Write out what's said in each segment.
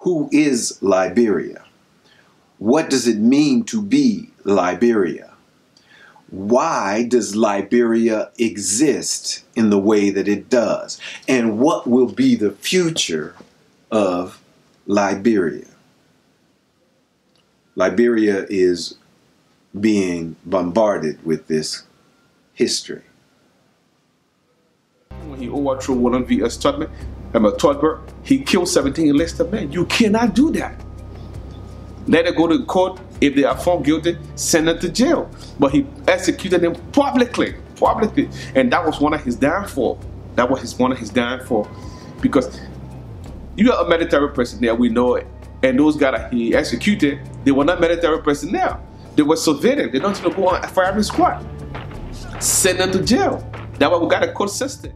who is Liberia? What does it mean to be Liberia? Why does Liberia exist in the way that it does? And what will be the future of Liberia? Liberia is being bombarded with this history. When he overthrew um, Todberg, he killed 17 enlisted men. You cannot do that. Let it go to court. If they are found guilty, send them to jail. But he executed them publicly, publicly, and that was one of his downfall. That was his, one of his downfall, because you are a military personnel. We know it, and those guys that he executed, they were not military personnel. They were civilian. They don't to go on a firing squad. Send them to jail. That's why we got a court system.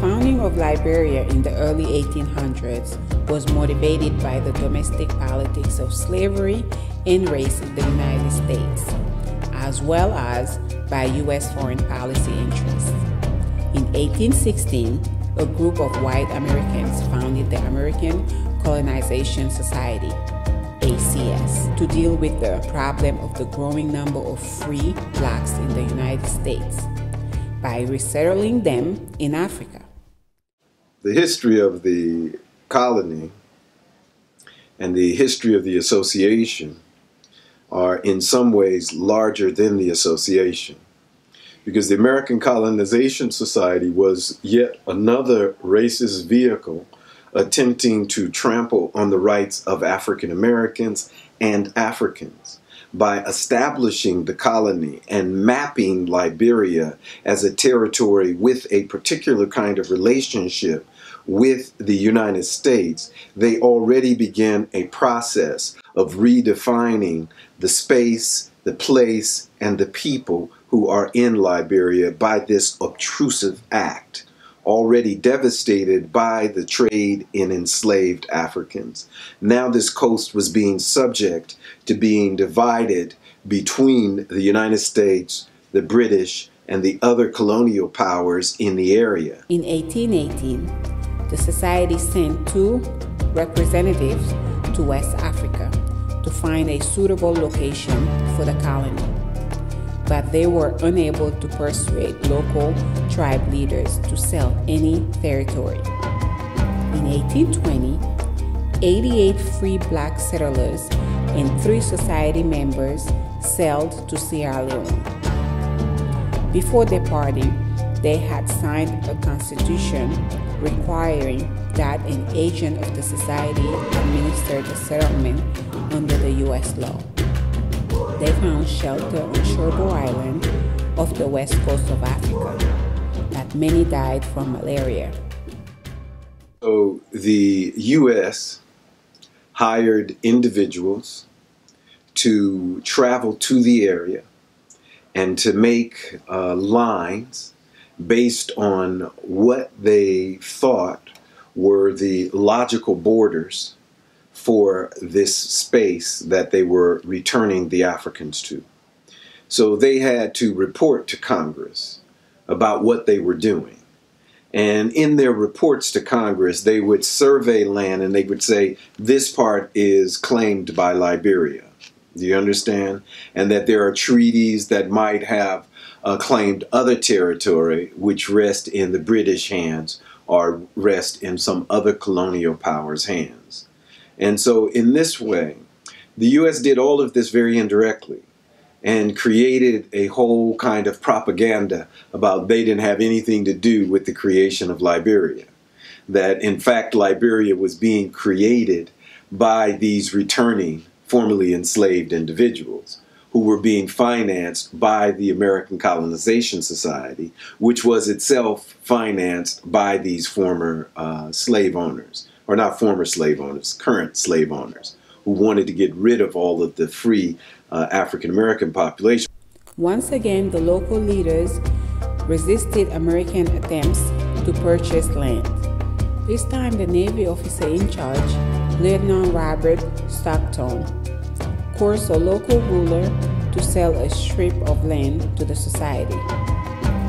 Founding of Liberia in the early 1800s was motivated by the domestic politics of slavery and race in the United States, as well as by U.S. foreign policy interests. In 1816, a group of white Americans founded the American Colonization Society, ACS, to deal with the problem of the growing number of free blacks in the United States by resettling them in Africa. The history of the colony and the history of the association are in some ways larger than the association. Because the American Colonization Society was yet another racist vehicle attempting to trample on the rights of African Americans and Africans by establishing the colony and mapping Liberia as a territory with a particular kind of relationship with the United States, they already began a process of redefining the space, the place, and the people who are in Liberia by this obtrusive act already devastated by the trade in enslaved Africans. Now this coast was being subject to being divided between the United States, the British, and the other colonial powers in the area. In 1818, the Society sent two representatives to West Africa to find a suitable location for the colony but they were unable to persuade local tribe leaders to sell any territory. In 1820, 88 free black settlers and three society members sailed to Sierra Leone. Before departing, they had signed a constitution requiring that an agent of the society administer the settlement under the U.S. law. They found shelter on Sherbro Island off the west coast of Africa, but many died from malaria. So the U.S. hired individuals to travel to the area and to make uh, lines based on what they thought were the logical borders for this space that they were returning the Africans to. So they had to report to Congress about what they were doing. And in their reports to Congress, they would survey land and they would say, this part is claimed by Liberia. Do you understand? And that there are treaties that might have uh, claimed other territory which rest in the British hands or rest in some other colonial power's hands. And so, in this way, the U.S. did all of this very indirectly and created a whole kind of propaganda about they didn't have anything to do with the creation of Liberia. That, in fact, Liberia was being created by these returning formerly enslaved individuals who were being financed by the American Colonization Society, which was itself financed by these former uh, slave owners or not former slave owners, current slave owners, who wanted to get rid of all of the free uh, African American population. Once again, the local leaders resisted American attempts to purchase land. This time, the Navy officer in charge, Lieutenant Robert Stockton, coerced a local ruler to sell a strip of land to the society.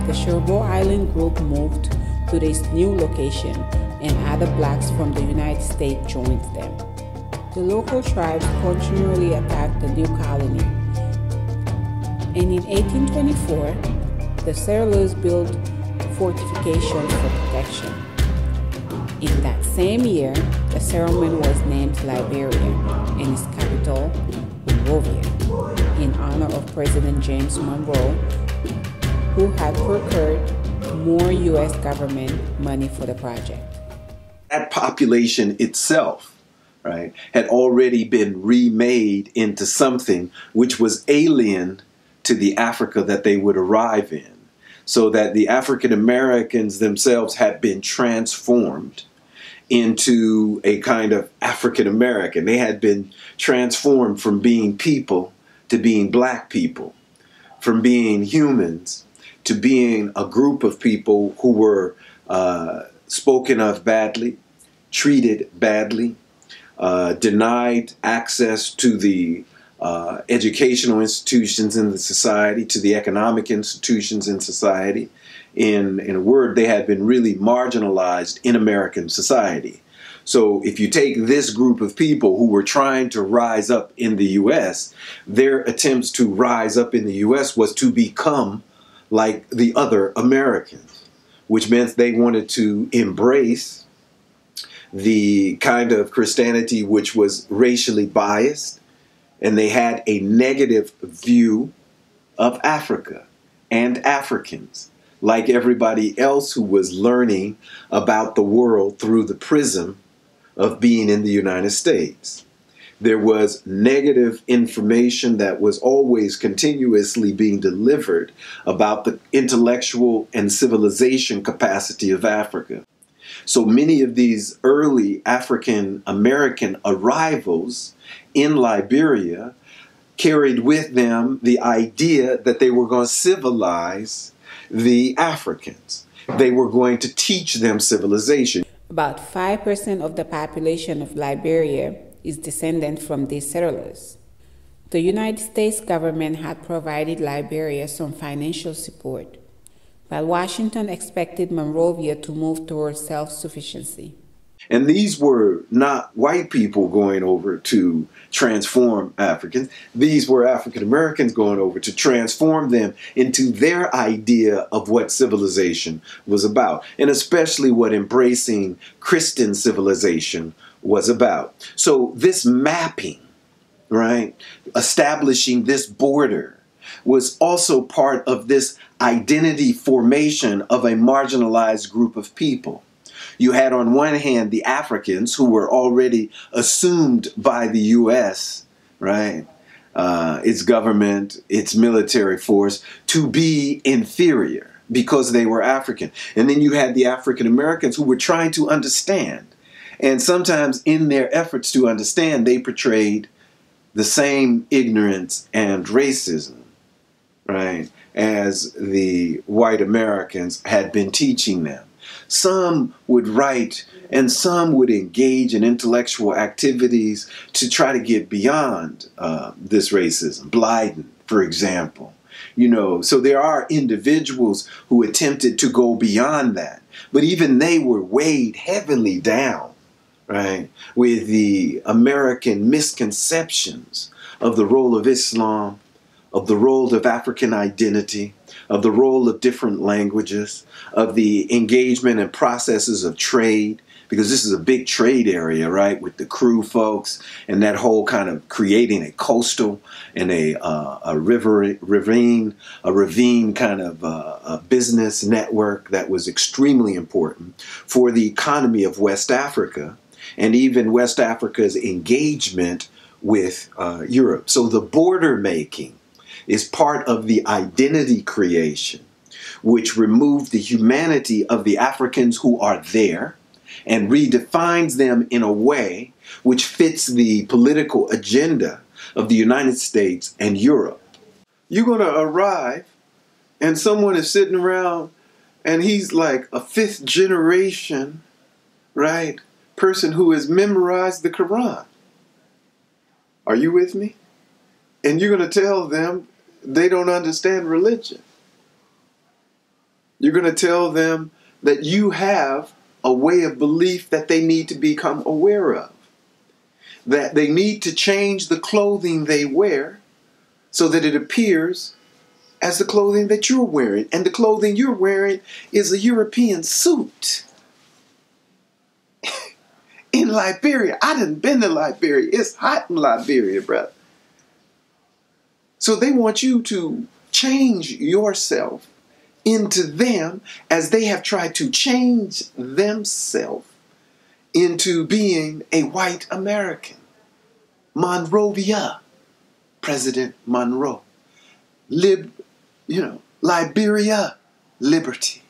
The Sherbro Island group moved to this new location, and other blacks from the United States joined them. The local tribes continually attacked the new colony. And in 1824, the settlers built fortifications for protection. In that same year, the settlement was named Liberia and its capital, Monrovia, in honor of President James Monroe, who had procured more U.S. government money for the project. That population itself, right, had already been remade into something which was alien to the Africa that they would arrive in so that the African Americans themselves had been transformed into a kind of African American. They had been transformed from being people to being black people, from being humans to being a group of people who were uh, spoken of badly, treated badly, uh, denied access to the uh, educational institutions in the society, to the economic institutions in society. In, in a word, they had been really marginalized in American society. So if you take this group of people who were trying to rise up in the US, their attempts to rise up in the US was to become like the other Americans, which meant they wanted to embrace the kind of Christianity which was racially biased, and they had a negative view of Africa and Africans, like everybody else who was learning about the world through the prism of being in the United States. There was negative information that was always continuously being delivered about the intellectual and civilization capacity of Africa. So many of these early African American arrivals in Liberia carried with them the idea that they were going to civilize the Africans. They were going to teach them civilization. About 5% of the population of Liberia is descendant from these settlers. The United States government had provided Liberia some financial support, while Washington expected Monrovia to move towards self sufficiency. And these were not white people going over to transform Africans. These were African Americans going over to transform them into their idea of what civilization was about, and especially what embracing Christian civilization was about. So, this mapping, right, establishing this border, was also part of this identity formation of a marginalized group of people. You had on one hand the Africans who were already assumed by the U.S., right? Uh, its government, its military force, to be inferior because they were African. And then you had the African Americans who were trying to understand. And sometimes in their efforts to understand, they portrayed the same ignorance and racism, right, as the white Americans had been teaching them. Some would write and some would engage in intellectual activities to try to get beyond uh, this racism. Blyden, for example. You know, so there are individuals who attempted to go beyond that, but even they were weighed heavily down, right, with the American misconceptions of the role of Islam, of the role of African identity, of the role of different languages, of the engagement and processes of trade, because this is a big trade area, right, with the Kru folks and that whole kind of creating a coastal and a, uh, a river, ravine, a ravine kind of uh, a business network that was extremely important for the economy of West Africa and even West Africa's engagement with uh, Europe. So the border making is part of the identity creation, which removed the humanity of the Africans who are there and redefines them in a way which fits the political agenda of the United States and Europe. You're going to arrive and someone is sitting around and he's like a fifth generation, right, person who has memorized the Quran. Are you with me? And you're going to tell them they don't understand religion. You're going to tell them that you have a way of belief that they need to become aware of. That they need to change the clothing they wear so that it appears as the clothing that you're wearing. And the clothing you're wearing is a European suit. in Liberia. I didn't been to Liberia. It's hot in Liberia, brother. So they want you to change yourself into them as they have tried to change themselves into being a white American. Monrovia, President Monroe. Lib, you know, Liberia, liberty.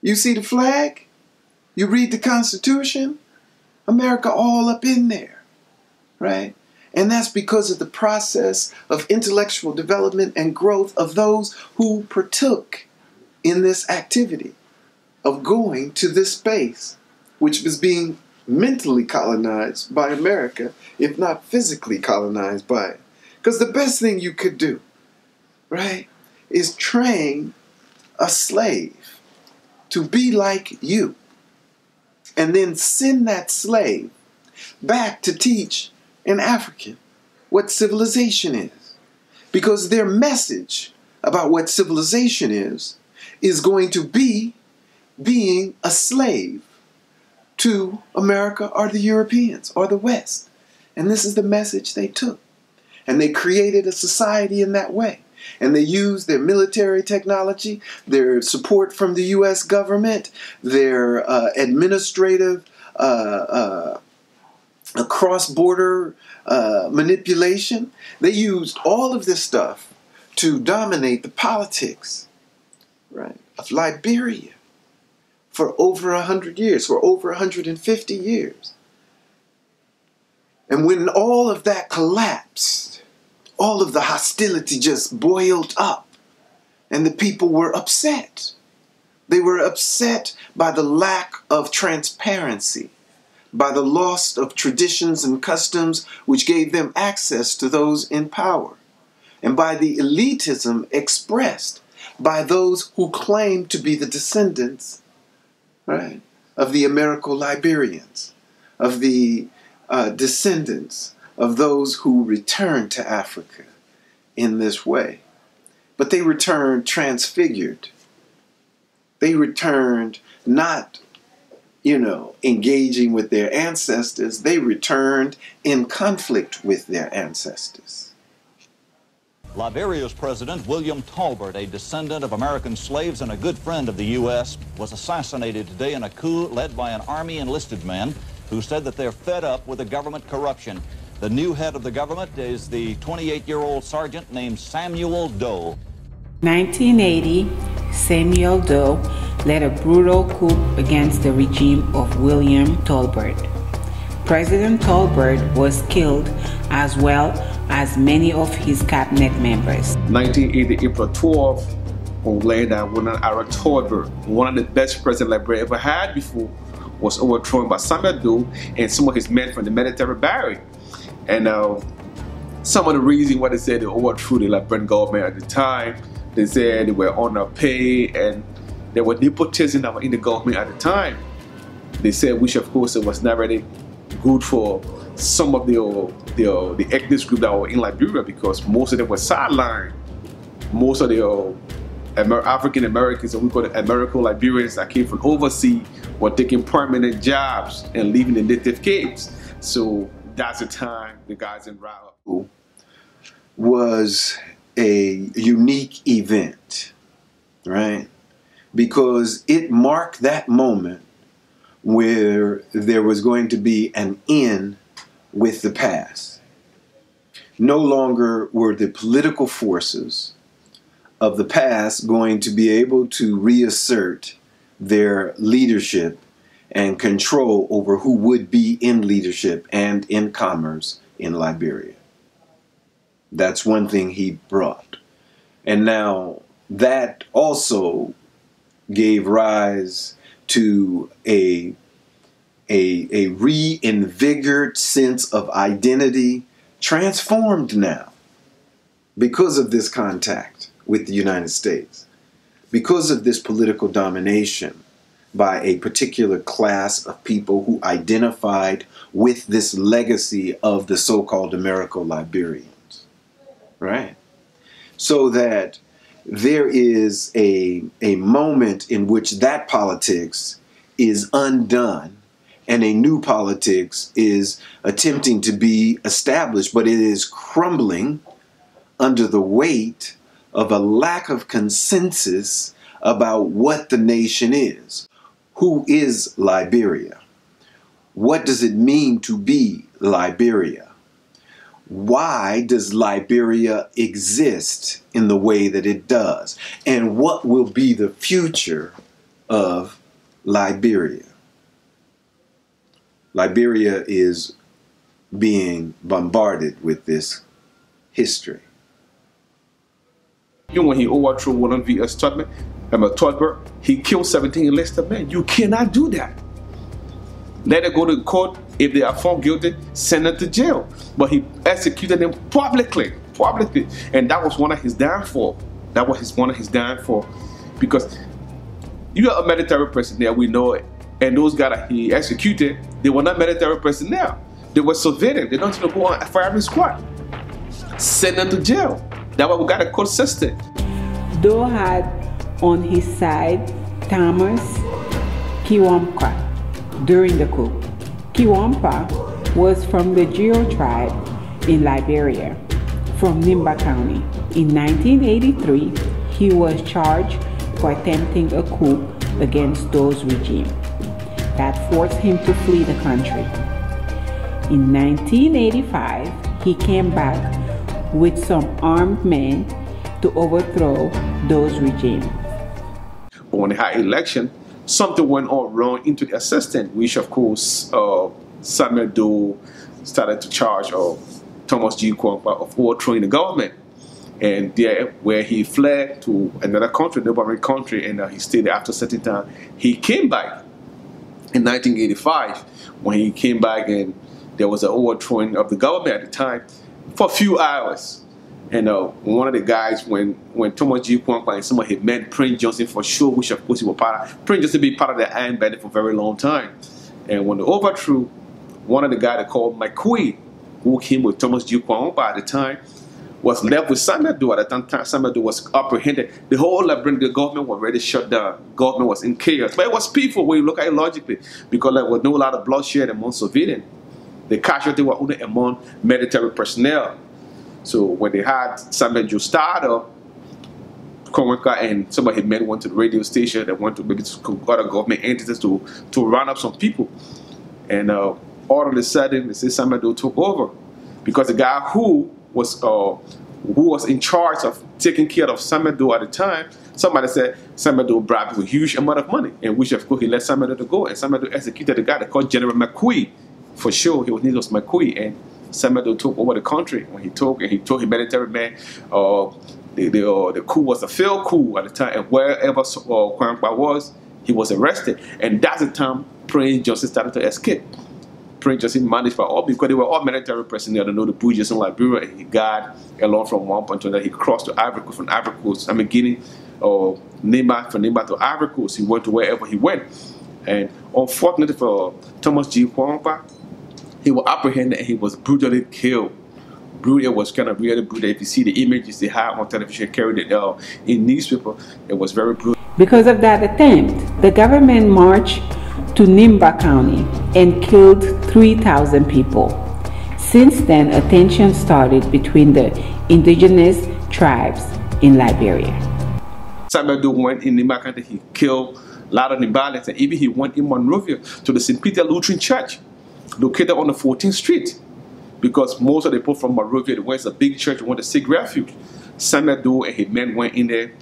You see the flag? You read the Constitution? America all up in there, right? And that's because of the process of intellectual development and growth of those who partook in this activity of going to this space, which was being mentally colonized by America, if not physically colonized by it. Because the best thing you could do, right, is train a slave to be like you. And then send that slave back to teach an African what civilization is. Because their message about what civilization is is going to be being a slave to America or the Europeans or the West. And this is the message they took. And they created a society in that way. And they used their military technology, their support from the US government, their uh, administrative, uh, uh, cross border uh, manipulation. They used all of this stuff to dominate the politics, right, of Liberia for over 100 years, for over 150 years. And when all of that collapsed, all of the hostility just boiled up, and the people were upset. They were upset by the lack of transparency, by the loss of traditions and customs which gave them access to those in power, and by the elitism expressed by those who claim to be the descendants right, of the Americo-Liberians, of the uh, descendants of those who returned to Africa in this way. But they returned transfigured. They returned not, you know, engaging with their ancestors, they returned in conflict with their ancestors. Liberia's President William Tolbert, a descendant of American slaves and a good friend of the U.S., was assassinated today in a coup led by an Army enlisted man who said that they're fed up with the government corruption. The new head of the government is the 28-year-old sergeant named Samuel Doe. 1980, Samuel Doe led a brutal coup against the regime of William Tolbert. President Tolbert was killed as well as many of his cabinet members. 1980, April 12th, on land that Ara Tolbert, one of the best presidents Liberia ever had before, was overthrown by Samuel Doe and some of his men from the military barrack. And uh, some of the reason why they said they overthrew the Liberian government at the time, they said they were underpaid and there were nepotism that were in the government at the time. They said, which of course it was not really good for some of the the, the ethnic group that were in Liberia because most of them were sidelined. Most of the uh, Amer African Americans and we call it American Liberians that came from overseas were taking permanent jobs and leaving the native capes. So that's the time the guys in Rao was a unique event, right? Because it marked that moment where there was going to be an end with the past. No longer were the political forces of the past going to be able to reassert their leadership and control over who would be in leadership and in commerce in Liberia. That's one thing he brought. And now that also gave rise to a a, a reinvigorated sense of identity, transformed now. because of this contact with the United States, because of this political domination by a particular class of people who identified with this legacy of the so called Americo Liberians. Right? So that there is a, a moment in which that politics is undone and a new politics is attempting to be established, but it is crumbling under the weight of a lack of consensus about what the nation is. Who is Liberia? What does it mean to be Liberia? Why does Liberia exist in the way that it does? And what will be the future of Liberia? Liberia is being bombarded with this history. When he overthrew Warren V.S. Tubman, um, Todberg, he killed 17 enlisted men. You cannot do that. Let it go to court. If they are found guilty, send them to jail. But he executed them publicly, publicly, and that was one of his downfall. That was his one of his downfall, because you are a military personnel. We know it, and those guys that he executed, they were not military personnel. They were civilian. They don't to go on a firing squad. Send them to jail. That's why we got a court system. Doe had on his side Thomas Quiwonkpa during the coup. Quiwonkpa was from the Gio tribe in Liberia, from Nimba County. In 1983, he was charged for attempting a coup against Doe's regime. That forced him to flee the country. In 1985, he came back with some armed men to overthrow Doe's regime. When they had election, something went on wrong into the assistant, which of course uh, Samuel Doe started to charge of Thomas G. Kwankwa of overthrowing the government. And there, where he fled to another country, neighboring country, and uh, he stayed there after a certain time, he came back in 1985 when he came back and there was an overthrowing of the government at the time for a few hours. And uh, one of the guys, when when Thomas G. Kwankwa and some of his men, Prince Johnson for sure, which of course he was part of, Prince Johnson be part of the Iron Bandit for a very long time. And when they overthrew, one of the guys that called McQueen, who came with Thomas G. Kwankwa at the time, was left with Doe at the time. Doe was apprehended. The whole Liberian government was already shut down. Government was in chaos. But it was peaceful when you look at it logically, because there was no lot of bloodshed among civilians. The casualty were only among military personnel. So when they had Samuel Joe starter, Kwankwa and some of his men went to the radio station and went to maybe to other government entities to, to round up some people. And uh, all of a sudden, they say Samuel took over. Because the guy who was uh, who was in charge of taking care of Samuel at the time, somebody said Doe bribed with a huge amount of money, and which of course he let Doe go, and Samuel executed the guy they called General McQueen. For sure, he was was McQueen, and Samuel Doe took over the country. When he took, and he told his military man, uh, the the, uh, the coup was a failed coup at the time, and wherever uh, Kwankwa was, he was arrested, and that's the time Prince Johnson started to escape. Prince Johnson managed by all because they were all military personnel. They know the Bujis in Liberia, and he got along from one point to another. He crossed to Ivory Coast, from Ivory Coast, I mean Guinea, or uh, Nimba, from Nimba to Ivory Coast. He went to wherever he went, and unfortunately for Thomas G. Kwankwa, he was apprehended and he was brutally killed. Brutal was kind of really brutal. If you see the images they had on television, carried it uh, in newspaper, it was very brutal. Because of that attempt, the government marched to Nimba County and killed 3,000 people. Since then, a tension started between the indigenous tribes in Liberia. Samuel Doe went in Nimba County, he killed a lot of Nimbalians, and even he went in Monrovia to the St. Peter Lutheran Church located on the 14th Street because most of the people from Monrovia, they went to a big church, went to seek refuge. Doe and his men went in there.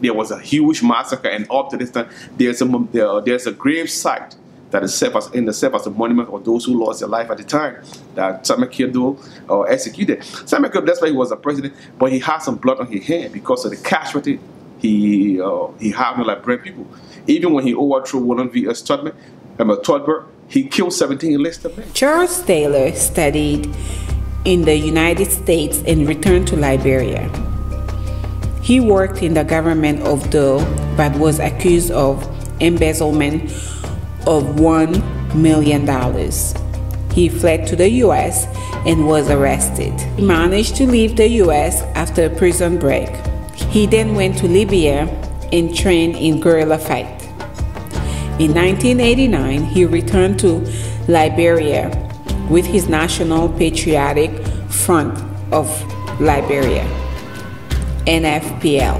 There was a huge massacre, and up to this time, there's a there, there's a grave site that is set as in the serve as a monument of those who lost their life at the time that Doe uh, executed. Samuel that's why he was a president, but he had some blood on his hand because of the casualty he uh, he had on like brave people. Even when he overthrew V. S. Tubman, um, Todberg, he killed 17 enlisted men. Charles Taylor studied in the United States and returned to Liberia. He worked in the government of Doe but was accused of embezzlement of $1 million. He fled to the US and was arrested. He managed to leave the US after a prison break. He then went to Libya and trained in guerrilla fight. In 1989, he returned to Liberia with his National Patriotic Front of Liberia, NPFL,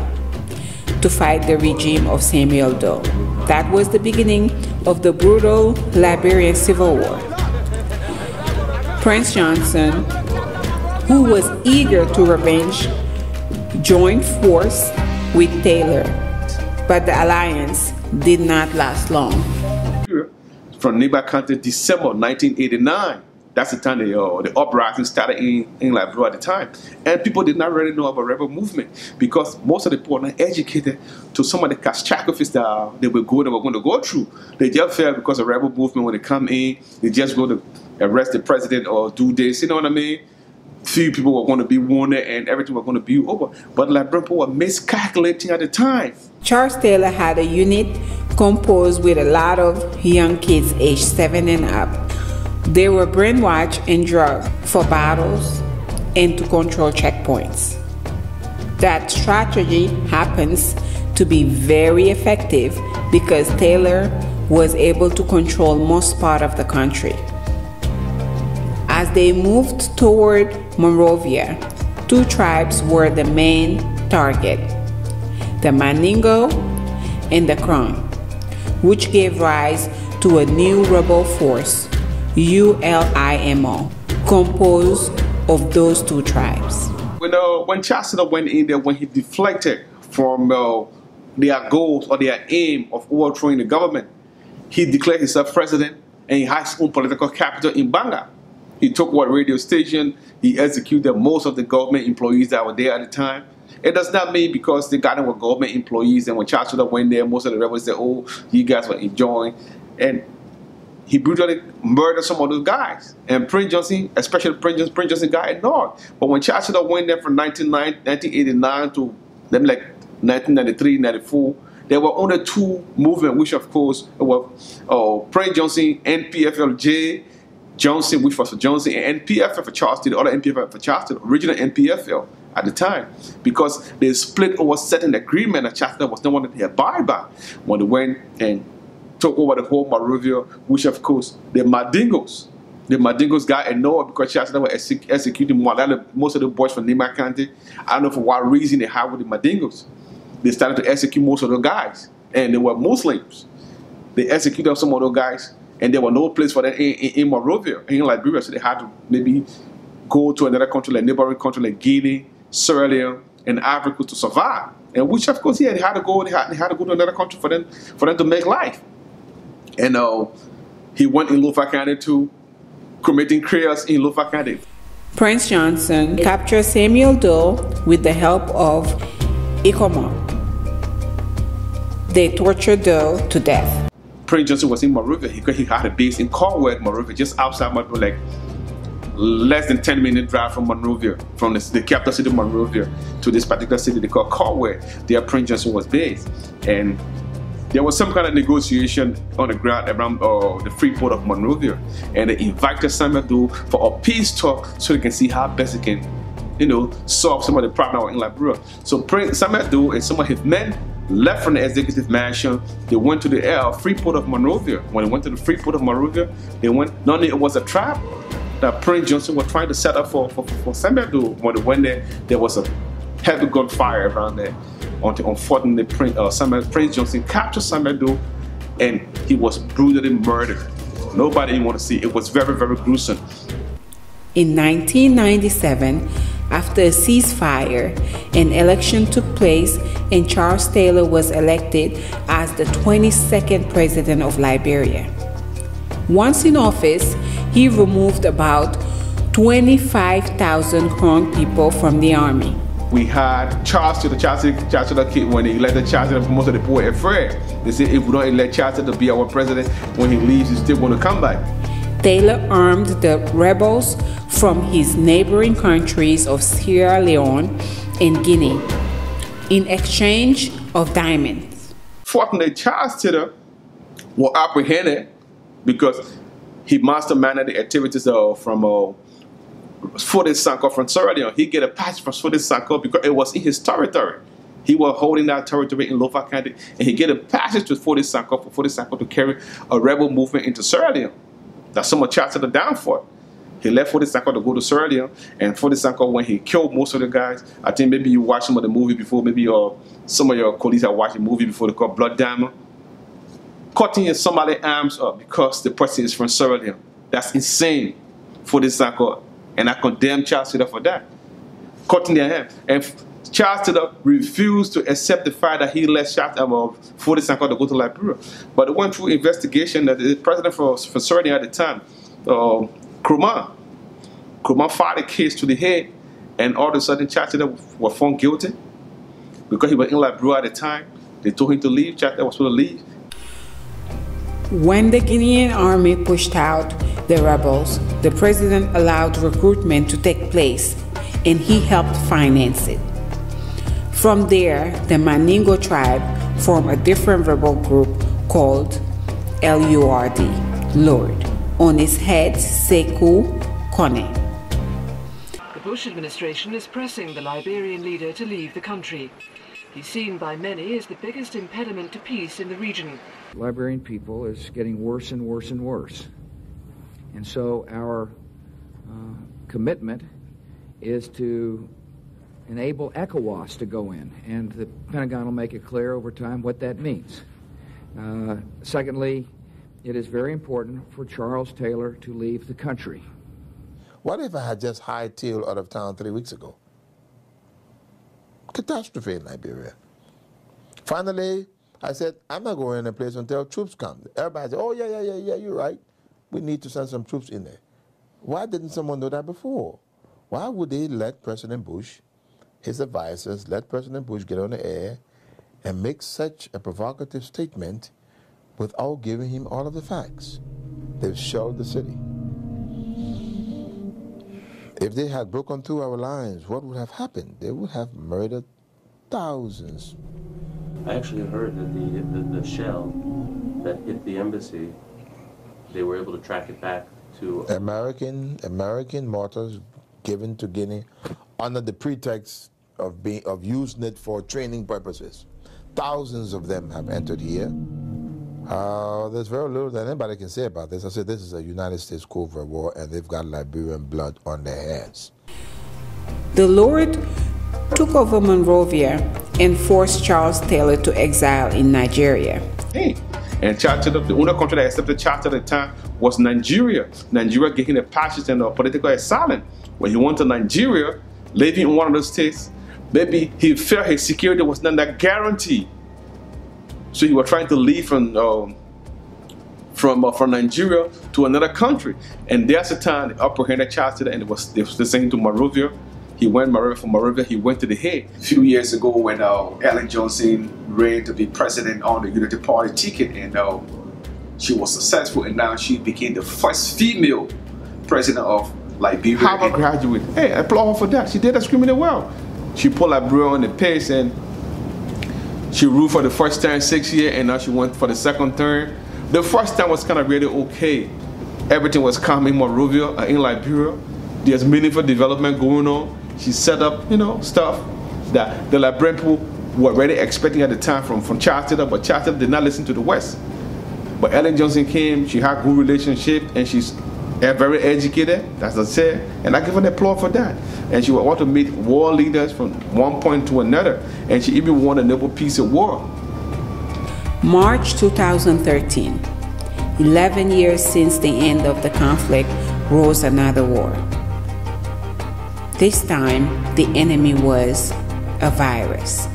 to fight the regime of Samuel Doe. That was the beginning of the brutal Liberian Civil War. Prince Johnson, who was eager to revenge, joined force with Taylor, but the alliance did not last long. From Nimba County, December 1989. That's the time the, uh, the uprising started in, in Liberia at the time. And people did not really know about rebel movement because most of the people were not educated to some of the catastrophes that they were going, they were going to go through. They just felt because of rebel movement, when they come in, they just go to arrest the president or do this, you know what I mean? Few people were going to be wounded and everything was going to be over. But Liberian people were miscalculating at the time. Charles Taylor had a unit composed with a lot of young kids aged 7 and up. They were brainwashed and drugged for battles and to control checkpoints. That strategy happens to be very effective because Taylor was able to control most part of the country. As they moved toward Monrovia, two tribes were the main target the Mandingo and the Krahn, which gave rise to a new rebel force, ULIMO, composed of those two tribes. When, uh, when Chancellor went in there, when he deflected from uh, their goals or their aim of overthrowing the government, he declared himself president and he had his own political capital in Gbarnga. He took what radio station, he executed most of the government employees that were there at the time. It does not mean because they got them with government employees and when Chancellor went there, most of the rebels said, oh, you guys were enjoying. And he brutally murdered some of those guys. And Prince Johnson, especially Prince Johnson, Prince Johnson got ignored. But when Chancellor went there from 1989 to them like 1993, 94, there were only two movements, which of course were uh, Prince Johnson, NPFLJ, Johnson, which was for Johnson, and NPFL for Charleston, the other NPFL for Charleston, original NPFL at the time, because they split over certain agreement that Charleston was not wanting to abide by when they went and took over the whole Monrovia, which of course the Madingos. the Mandingos got annoyed because Charleston was executing most of the boys from Nimba County. I don't know for what reason they had with the Madingos. They started to execute most of the guys, and they were Muslims. They executed some of those guys and there were no place for them in, in, in Monrovia, in Liberia, so they had to maybe go to another country like neighboring country like Guinea, Sierra Leone, and Africa to survive. And which, of course, yeah, they had to go. They had, they had to go to another country for them for them to make life. And uh, he went in Lofa County to committing crimes in Lofa County. Prince Johnson captured Samuel Doe with the help of ECOMOG. They tortured Doe to death. Prince Johnson was in Monrovia. He, he had a base in Caldwell, Monrovia, just outside Monrovia, like less than 10 minute drive from Monrovia, from the, the, capital city of Monrovia to this particular city they call Caldwell. There Prince Johnson was based. And there was some kind of negotiation on the ground around uh, the free port of Monrovia. And they invited Samuel for a peace talk so they can see how best they can, you know, solve some of the problems in Liberia. So Prince Samuel and some of his men left from the executive mansion. They went to the uh, Freeport of Monrovia. When they went to the Freeport of Monrovia, they went, not only it was a trap that Prince Johnson was trying to set up for, for, for Samuel When there, there was a heavy gunfire around there. Unfortunately, Prince, uh, Samuel, Prince Johnson captured Samuel and he was brutally murdered. Nobody want to see. It was very, very gruesome. In 1997, after a ceasefire, an election took place and Charles Taylor was elected as the 22nd president of Liberia. Once in office, he removed about 25,000 Krahn people from the army. We had Charles Taylor, Charles Taylor, when he elected Charles Taylor, most of the poor afraid. They said if we don't elect Charles to be our president, when he leaves, he's still going to come back. Taylor armed the rebels from his neighboring countries of Sierra Leone and Guinea in exchange of diamonds. Fortunately, Charles Taylor was apprehended because he masterminded the activities uh, from uh, Foday Sankoh from Sierra. He get a patch from Foday Sankoh because it was in his territory. He was holding that territory in Lofa County, and he get a passage to Foday Sankoh for Foday Sankoh to carry a rebel movement into Sierra Leone. That's some of Charles down for. He left Foday Sankoh to go to Sierra Leone, and Foday Sankoh, when he killed most of the guys, I think maybe you watched some of the movie before, maybe uh, some of your colleagues have watched the movie before, they call Blood Diamond. Cutting somebody's arms up because the person is from Sierra Leone. That's insane. for this Sankoh and I condemn Charles Taylor for that. Cutting their hand. And Charles Taylor refused to accept the fact that he let Charles um, Foday Sankoh to go to Liberia. But it went through investigation that the president for, for Suriname at the time, uh, Nkrumah, Nkrumah filed a case to the head, and all of a sudden Charles Taylor was found guilty because he was in Liberia at the time. They told him to leave. Charles Taylor was supposed to leave. When the Guinean army pushed out the rebels, the president allowed recruitment to take place and he helped finance it. From there, the Maningo tribe formed a different rebel group called LURD, Lord, on its head Sekou Conneh. The Bush administration is pressing the Liberian leader to leave the country. He's seen by many as the biggest impediment to peace in the region. Liberian people is getting worse and worse and worse. And so our uh, commitment is to enable ECOWAS to go in, and the Pentagon will make it clear over time what that means. Uh, secondly, it is very important for Charles Taylor to leave the country. What if I had just hightailed out of town three weeks ago? Catastrophe in Liberia. Finally, I said, I'm not going in a place until troops come. Everybody said, oh, yeah, yeah, yeah, yeah, you're right. We need to send some troops in there. Why didn't someone know that before? Why would they let President Bush, his advisors, let President Bush get on the air and make such a provocative statement without giving him all of the facts? They've shelled the city. If they had broken through our lines, what would have happened? They would have murdered thousands. I actually heard that the, the, the shell that hit the embassy, they were able to track it back to American American mortars given to Guinea under the pretext of being of using it for training purposes. Thousands of them have entered here. Uh, there's very little that anybody can say about this. I said this is a United States covert war, and they've got Liberian blood on their hands. The LURD took over Monrovia and forced Charles Taylor to exile in Nigeria. Hey. And Charles Taylor, the only country that accepted Charles Taylor at the time was Nigeria. Nigeria gave him a passage and a political asylum. When he went to Nigeria, living in one of those states, maybe he felt his security was not that guaranteed. So he was trying to leave from um, from uh, from Nigeria to another country, and there's a time the upper hand Charles Taylor, and it was they was listening to Monrovia. He went Monrovia from Monrovia. He went to the Hague. A few years ago, when uh, Ellen Johnson ran to be president on the Unity Party ticket, and uh, she was successful, and now she became the first female president of Liberia. Harvard graduate. Hey, applaud her for that. She did that extremely well. She put Liberia on the pace, and she ruled for the first term six years, and now she went for the second term. The first time was kind of really okay. Everything was calm in Monrovia, uh, in Liberia. There's meaningful development going on. She set up, you know, stuff that the Liberian people were already expecting at the time from, from Charles but Charles did not listen to the West. But Ellen Johnson came, she had good relationship, and she's very educated, as I said, and I give her the applause for that. And she would want to meet war leaders from one point to another, and she even won a Nobel Peace Award. March 2013, 11 years since the end of the conflict, rose another war. This time, the enemy was a virus,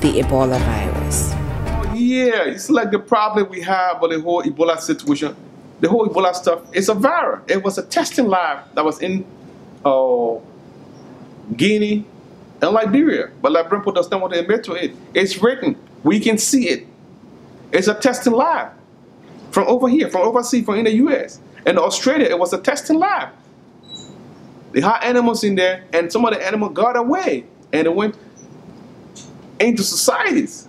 the Ebola virus. Oh, yeah, it's like the problem we have with the whole Ebola situation. The whole Ebola stuff is a virus. It was a testing lab that was in uh, Guinea and Liberia, but people does not want to admit to it. It's written. We can see it. It's a testing lab from over here, from overseas, from in the U.S. In Australia, it was a testing lab. They had animals in there, and some of the animals got away, and it went into societies.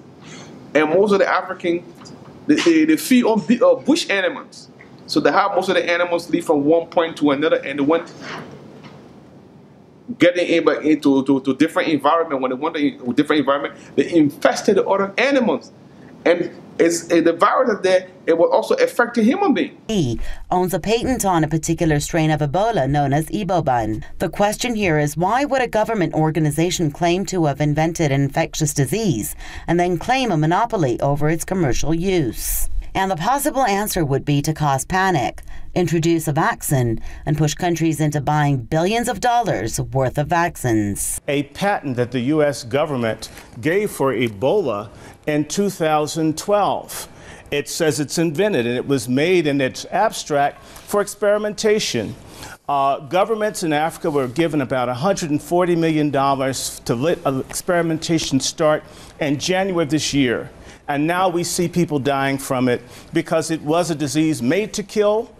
And most of the African, they, they, they feed on uh, bush animals. So they have most of the animals leave from one point to another, and they went getting into to, to different environment. When they went to different environment, they infested the other animals. And it's, the virus is there, it will also affect a human being. He owns a patent on a particular strain of Ebola known as EboBun. The question here is why would a government organization claim to have invented an infectious disease and then claim a monopoly over its commercial use? And the possible answer would be to cause panic, introduce a vaccine, and push countries into buying billions of dollars worth of vaccines. A patent that the U.S. government gave for Ebola in 2012. It says it's invented and it was made in its abstract for experimentation. Uh, governments in Africa were given about $140 million to let experimentation start in January of this year. And now we see people dying from it because it was a disease made to kill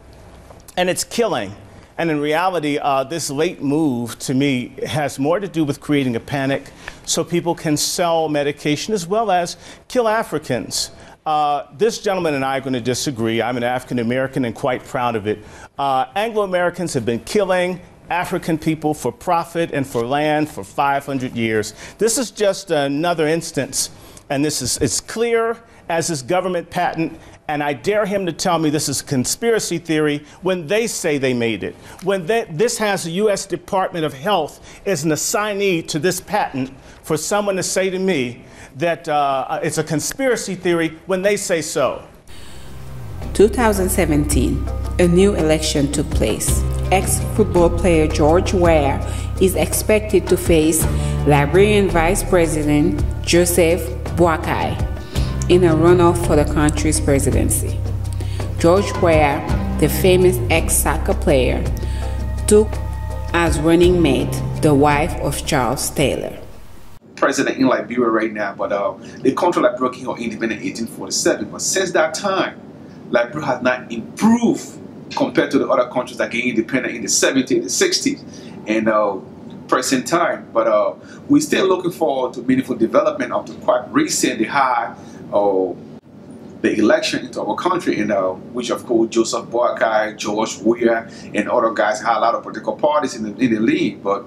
and it's killing. And in reality, uh, this late move to me has more to do with creating a panic so people can sell medication as well as kill Africans. Uh, this gentleman and I are going to disagree. I'm an African American and quite proud of it. Uh, Anglo Americans have been killing African people for profit and for land for 500 years. This is just another instance, and this is it's clear as this government patent and I dare him to tell me this is a conspiracy theory when they say they made it. When they, this has the U.S. Department of Health as an assignee to this patent for someone to say to me that uh, it's a conspiracy theory when they say so. 2017, a new election took place. Ex football player George Weah is expected to face Liberian Vice President Joseph Boakai in a runoff for the country's presidency. George Weah, the famous ex soccer player, took as running mate the wife of Charles Taylor. President in Liberia right now, but uh, the country like broke out independent in 1847. But since that time, Liberia has not improved compared to the other countries that get independent in the 70s, the 60s, and uh, present time. But uh, we're still looking forward to meaningful development after quite recent, the high uh, the election into our country, and uh, which of course Joseph Boakai, George Weah, and other guys had a lot of political parties in the, in the league. But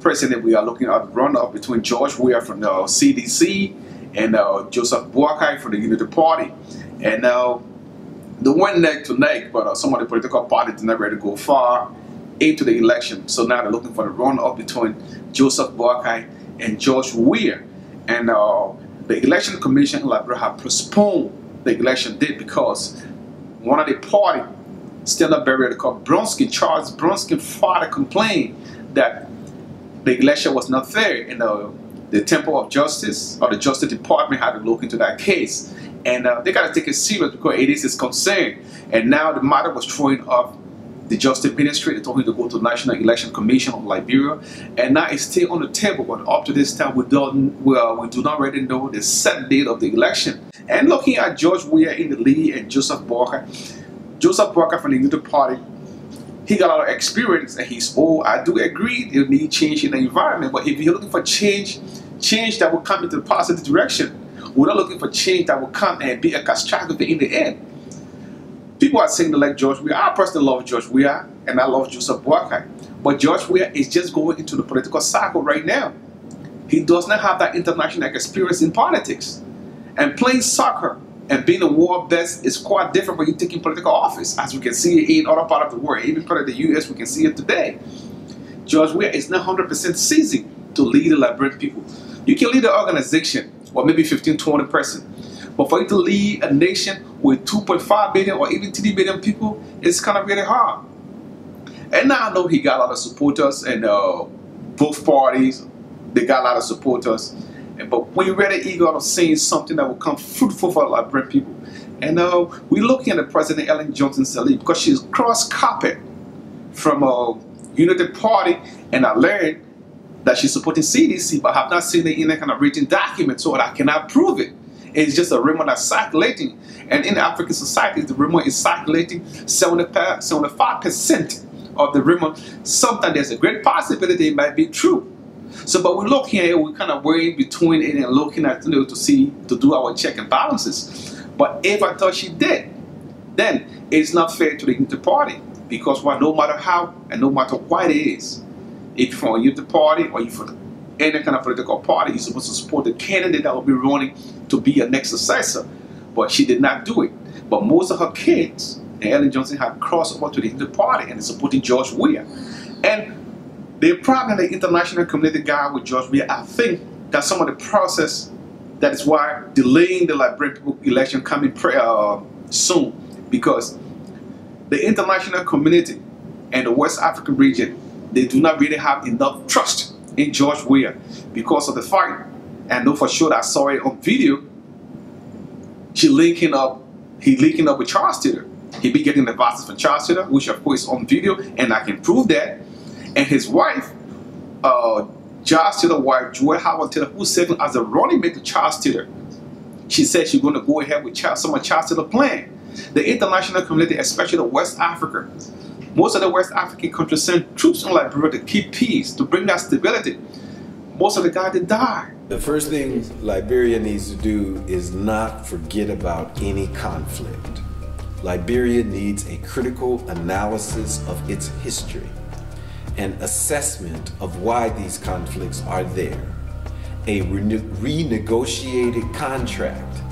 presently, we are looking at the runoff between George Weah from the CDC and uh, Joseph Boakai from the Unity Party, and now they went neck to neck. But uh, some of the political parties did not to go far into the election, so now they're looking for the runoff between Joseph Boakai and George Weah. and uh, the election commission in Liberia have postponed the election date because one of the party up barrier called Brumskine, Charles Brumskine filed a complaint that the election was not fair and the, the Temple of Justice or the Justice Department had to look into that case. And uh, they got to take it serious because it is his concern. And now the matter was thrown off the Justice Ministry. They told him to go to National Election Commission of Liberia, and now it's still on the table. But up to this time, we don't uh, we do not really know the set date of the election. And looking at George Weah in the lead and Joseph Boakai, Joseph Boakai from the Unity Party, he got a lot of experience and he's old. I do agree you need change in the environment, but if you're looking for change, change that will come into the positive direction. We're not looking for change that will come and be a catastrophe in the end people are saying they like George Weah. I personally love George Weah and I love Joseph Boakai. But George Weah is just going into the political cycle right now. He does not have that international experience in politics. And playing soccer and being a world best is quite different when you're taking political office, as we can see in other part of the world. Even part of the US, we can see it today. George Weah is not 100% seasoned to lead the Liberian people. You can lead an organization, or maybe 15, 20 person. But for you to lead a nation with 2.5 billion or even 3 billion people, it's kind of really hard. And now I know he got a lot of supporters and uh, both parties, they got a lot of supporters. But we're really eager to seeing something that will come fruitful for Liberian people. And uh, we're looking at the President Ellen Johnson Sirleaf because she's cross carpet from a uh, Unity Party, and I learned that she's supporting CDC, but I have not seen it in any kind of written document, so I cannot prove it. It's just a rumor that's circulating. And in African society, the rumor is circulating 75% of the rumor. Sometimes there's a great possibility it might be true. So, but we look here, we're kind of weighing between it and looking at, you know, to see, to do our check and balances. But if I thought she did, then it's not fair to the inter party because well, no matter how and no matter what it is, if you're from a Unity Party or you're from any kind of political party, you're supposed to support the candidate that will be running to be a next successor. But she did not do it. But most of her kids and Ellen Johnson have crossed over to the Party and supporting George Weah. And the problem the international community got with George Weah, I think that some of the process that is why delaying the Liberian election coming uh, soon because the international community and the West African region, they do not really have enough trust in George Weah because of the fight. And know for sure that I saw it on video. He linking up, he linking up with Charles Taylor. He be getting the boxes from Charles Taylor, which of course is on video, and I can prove that. And his wife, uh, Charles Taylor wife, Jewel Howard Taylor, who's serving as a running mate to Charles Taylor. She said she's going to go ahead with Charles, some of Charles Taylor plan. The international community, especially the West Africa, most of the West African countries sent troops in Liberia to keep peace, to bring that stability. Most of the guys that die. The first thing Liberia needs to do is not forget about any conflict. Liberia needs a critical analysis of its history, an assessment of why these conflicts are there, a rene renegotiated contract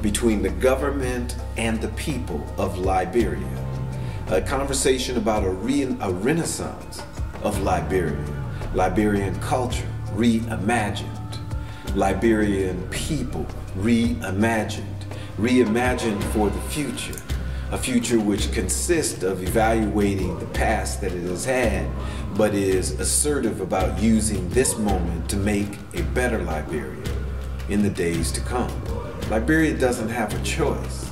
between the government and the people of Liberia. A conversation about a, re a renaissance of Liberia, Liberian culture reimagined, Liberian people reimagined, reimagined for the future. A future which consists of evaluating the past that it has had, but is assertive about using this moment to make a better Liberia in the days to come. Liberia doesn't have a choice.